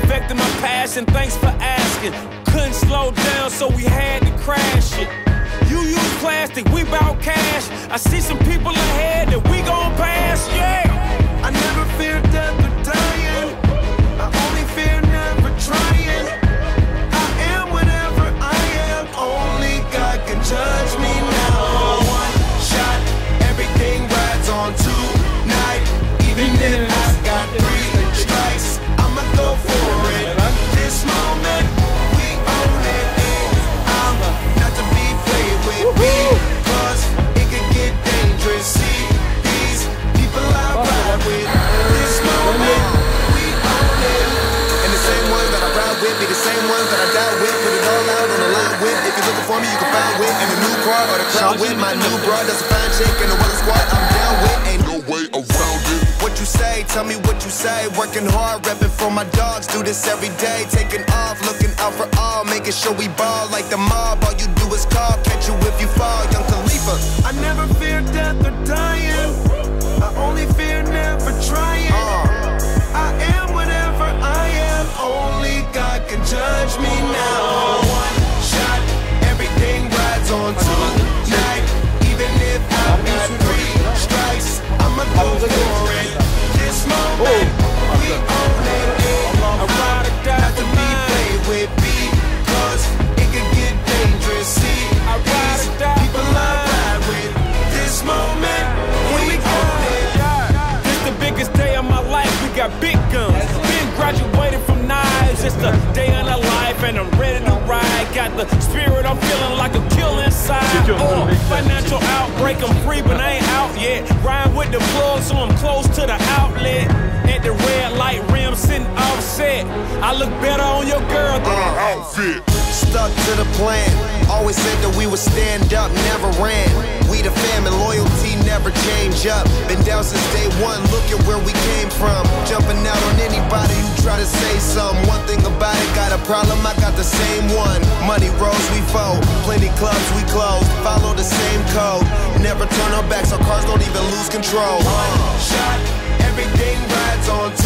perfecting my passion, thanks for asking. Couldn't slow down, so we had to crash it. You use plastic, we bout cash. I see some people ahead that we gon' pass, yeah. I never fear looking for me, you can find with. In the new car or the crowd with. My new broad does a fine chick and the weather squad. I'm down with. Ain't no way around it. What you say? Tell me what you say. Working hard, repping for my dogs. Do this every day. Taking off, looking out for all. Making sure we ball like the mob. All you do is call. Catch you if you fall. Young Khalifa. I never fear death or dying. Day of the life, and I'm ready to ride. Got the spirit. I'm feeling like a kill inside. Oh, financial outbreak. I'm free, but I ain't out yet. Ride with the plug, so I'm close to the outlet. At the red light rim, sitting offset. I look better on your girl than uh, an outfit. Stuck to the plan. Always said that we would stand up, never ran. We change up. Been down since day one, look at where we came from. Jumping out on anybody who try to say something. One thing about it, got a problem, I got the same one. Money rolls, we fold. Plenty clubs, we close. Follow the same code. Never turn our backs, our cars don't even lose control. One shot, everything rides on